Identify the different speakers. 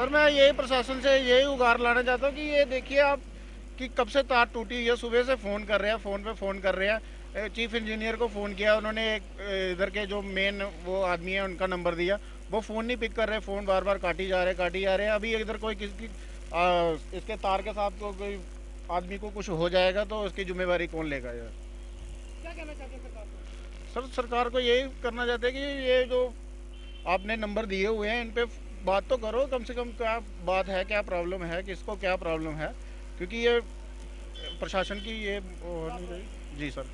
Speaker 1: Sir मैं यही प्रशासन से यही उगार लाना चाहता हूँ कि ये देखिए आप कि कब से तार टूटी हुई है। सुबह से फ़ोन कर रहे हैं फ़ोन पे फ़ोन कर रहे हैं। चीफ इंजीनियर को फ़ोन किया उन्होंने एक इधर के जो मेन वो आदमी है उनका नंबर दिया। वो फ़ोन नहीं पिक कर रहे फ़ोन बार बार काटी जा रहे काटी जा रहे हैं। अभी इधर कोई किसी इसके तार के साथ कोई आदमी को कुछ हो जाएगा तो उसकी जिम्मेवारी कौन लेगा यार?
Speaker 2: क्या कहना चाहते हैं सरकार को?
Speaker 1: सर सरकार को यही करना चाहते हैं कि ये जो आपने नंबर दिए हुए हैं इन पे बात तो करो, कम से कम क्या बात है, क्या प्रॉब्लम है, किसको क्या प्रॉब्लम है? क्योंकि ये, प्रशासन की ये जी सर